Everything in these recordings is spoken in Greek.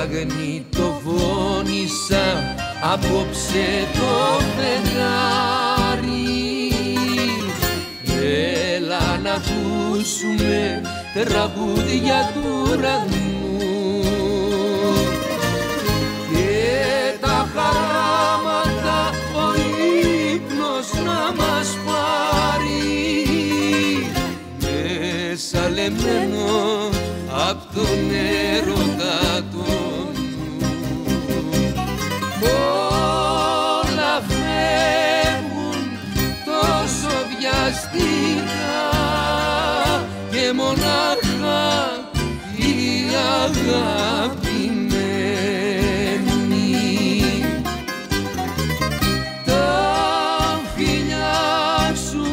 μαγνητοφώνησα απόψε το φεγγάρι. Έλα να ακούσουμε τραγούδια του ουρανού και τα χαράματα ο ύπνος να μας πάρει. Μέσα λεμένο απ' τον έρωτα τον όλα φεύγουν τόσο βιαστικά και μονάχα η αγαπημένη τα φιλιά σου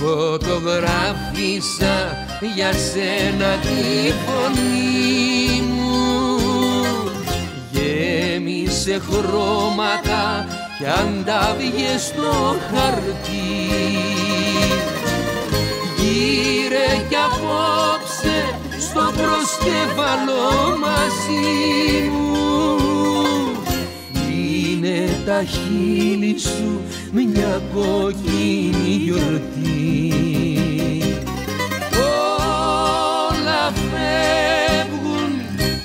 φωτογράφησα για σένα τη φωνή μου. Γέμισε χρώματα κι αντάβγε στο χαρτί. Γύρε κι απόψε στο προσκεφαλό μαζί τα χείλη σου μια κοκκινή γιορτή. Όλα φεύγουν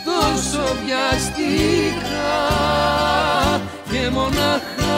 τόσο βιαστικά και μοναχά